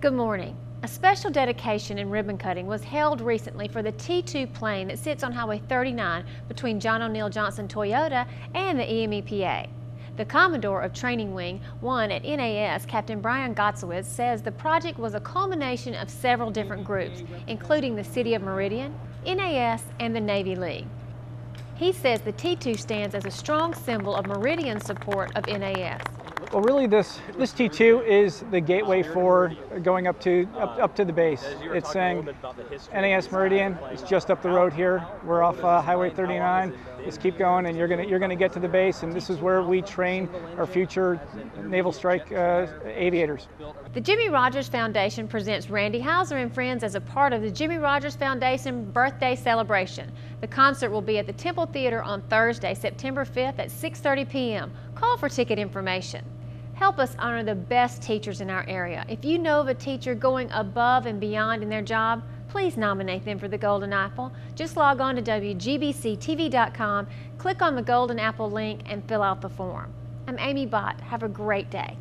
Good morning. A special dedication and ribbon cutting was held recently for the T2 plane that sits on Highway 39 between John O'Neill Johnson Toyota and the EMEPA. The Commodore of Training Wing 1 at NAS, Captain Brian Gotzowitz, says the project was a culmination of several different groups, including the City of Meridian, NAS, and the Navy League. He says the T2 stands as a strong symbol of Meridian's support of NAS. Well, really, this this T2 is the gateway for going up to up, up to the base. It's saying NAS Meridian. It's just up the road here. We're off uh, Highway 39. Just keep going, and you're gonna you're gonna get to the base. And this is where we train our future naval strike uh, aviators. The Jimmie Rodgers Foundation presents Randy Houser and friends as a part of the Jimmie Rodgers Foundation birthday celebration. The concert will be at the Temple Theater on Thursday, September 5th at 6:30 p.m. Call for ticket information. Help us honor the best teachers in our area. If you know of a teacher going above and beyond in their job, please nominate them for the Golden Apple. Just log on to WGBCTV.com, click on the Golden Apple link, and fill out the form. I'm Amy Bott. Have a great day.